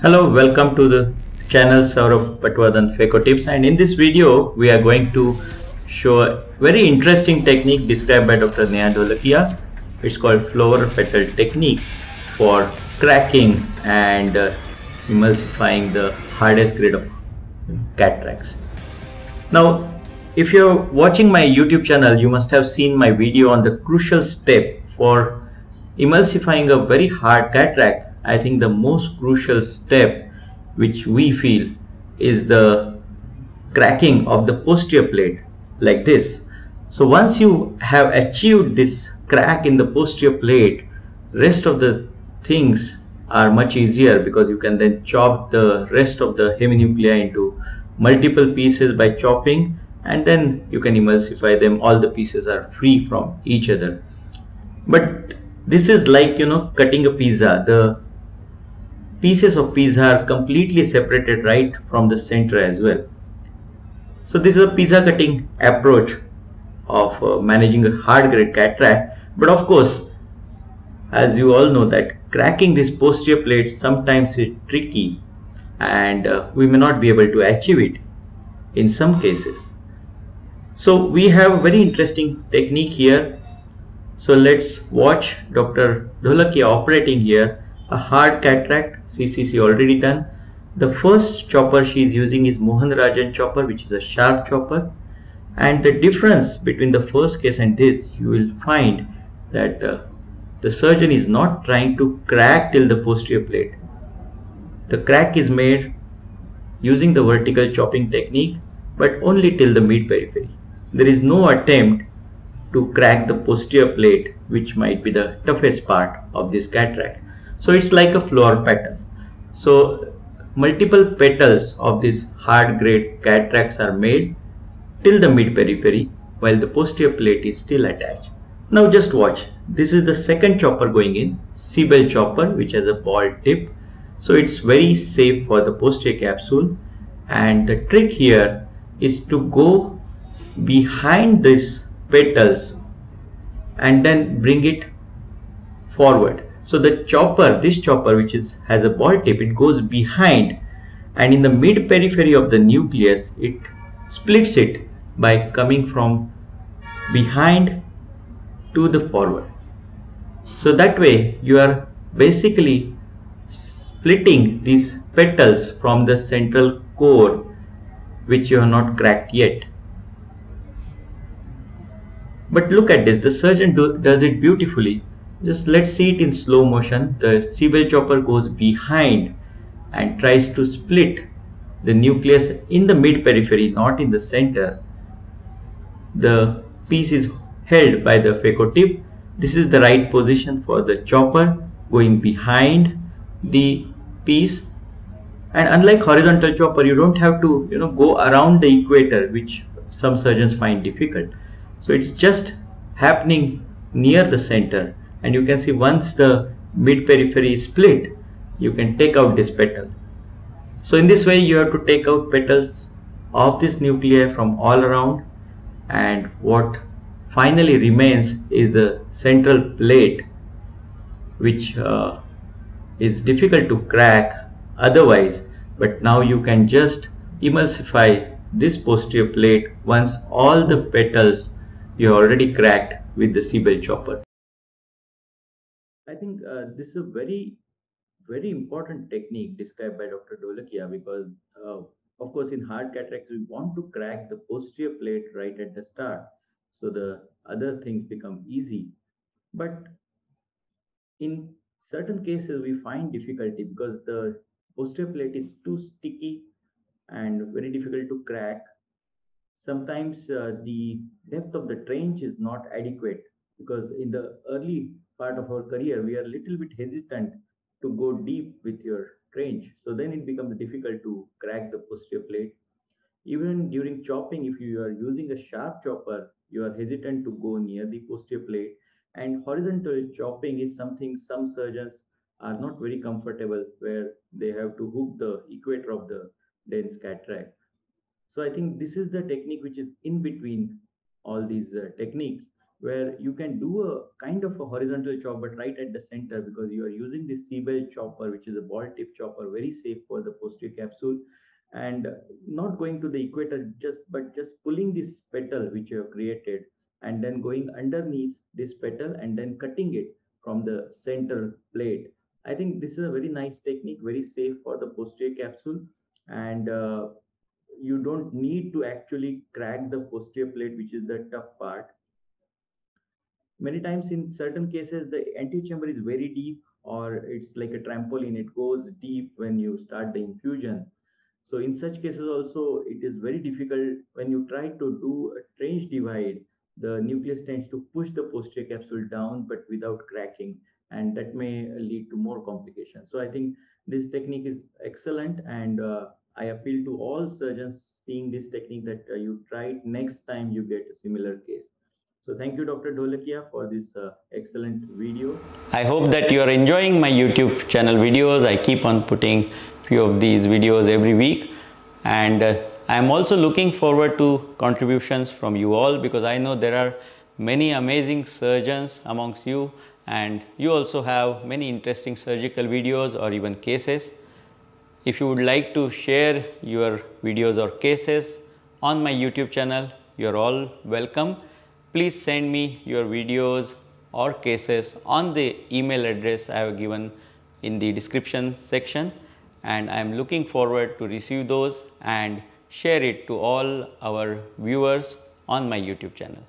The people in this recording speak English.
Hello, welcome to the channel Sourabh Patwardhan Phaco Tips and in this video we are going to show a very interesting technique described by Dr. Neha Dholakia. It's called flower petal technique for cracking and uh, emulsifying the hardest grade of cataracts. Now if you're watching my YouTube channel you must have seen my video on the crucial step for emulsifying a very hard cataract I think the most crucial step which we feel is the cracking of the posterior plate like this. So once you have achieved this crack in the posterior plate, rest of the things are much easier because you can then chop the rest of the heminuclei into multiple pieces by chopping and then you can emulsify them. All the pieces are free from each other. But this is like you know cutting a pizza. The pieces of pizza are completely separated right from the center as well. So this is a pizza cutting approach of uh, managing a hard grade cataract. But of course, as you all know that cracking this posterior plate sometimes is tricky and uh, we may not be able to achieve it in some cases. So we have a very interesting technique here. So let's watch Dr. Dholakia operating here a hard cataract CCC already done. The first chopper she is using is Mohan Rajan chopper which is a sharp chopper. And the difference between the first case and this you will find that uh, the surgeon is not trying to crack till the posterior plate. The crack is made using the vertical chopping technique but only till the mid periphery. There is no attempt to crack the posterior plate which might be the toughest part of this cataract so it's like a flower petal so multiple petals of this hard grade cataracts are made till the mid periphery while the posterior plate is still attached. Now just watch. This is the second chopper going in Seibel chopper which has a ball tip. So it's very safe for the posterior capsule. And the trick here is to go behind these petals and then bring it forward so the chopper, this chopper which is has a ball tip, it goes behind and in the mid periphery of the nucleus, it splits it by coming from behind to the forward. So that way you are basically splitting these petals from the central core which you have not cracked yet. But look at this, the surgeon do, does it beautifully just let's see it in slow motion. The Seibel chopper goes behind and tries to split the nucleus in the mid periphery not in the center. The piece is held by the phaco tip this is the right position for the chopper going behind the piece. And unlike horizontal chopper you don't have to you know go around the equator which some surgeons find difficult. So it's just happening near the center and you can see once the mid periphery is split you can take out this petal. So in this way you have to take out petals of this nuclei from all around. And what finally remains is the central plate which uh, is difficult to crack otherwise. But now you can just emulsify this posterior plate once all the petals you already cracked with the Seibel chopper. I think uh, this is a very, very important technique described by Dr. Dholakia because, uh, of course, in hard cataracts, we want to crack the posterior plate right at the start. So the other things become easy. But in certain cases, we find difficulty because the posterior plate is too sticky and very difficult to crack. Sometimes uh, the depth of the trench is not adequate because in the early part of our career, we are a little bit hesitant to go deep with your trench. So then it becomes difficult to crack the posterior plate. Even during chopping, if you are using a sharp chopper, you are hesitant to go near the posterior plate. And horizontal chopping is something some surgeons are not very comfortable where they have to hook the equator of the dense cataract. So I think this is the technique which is in between all these uh, techniques where you can do a kind of a horizontal chop but right at the center because you are using this Seibel chopper which is a ball tip chopper very safe for the posterior capsule. And not going to the equator just but just pulling this petal which you have created and then going underneath this petal and then cutting it from the center plate. I think this is a very nice technique very safe for the posterior capsule. And uh, you don't need to actually crack the posterior plate which is the tough part many times in certain cases the antechamber is very deep or it's like a trampoline. It goes deep when you start the infusion. So in such cases also it is very difficult when you try to do a trench divide the nucleus tends to push the posterior capsule down but without cracking and that may lead to more complications. So i think this technique is excellent and uh, i appeal to all surgeons seeing this technique that uh, you try it next time you get a similar case thank you, Dr. Dholakia, for this uh, excellent video. I hope that you are enjoying my YouTube channel videos. I keep on putting few of these videos every week and uh, I am also looking forward to contributions from you all because I know there are many amazing surgeons amongst you and you also have many interesting surgical videos or even cases. If you would like to share your videos or cases on my YouTube channel, you are all welcome please send me your videos or cases on the email address I have given in the description section and I am looking forward to receive those and share it to all our viewers on my YouTube channel.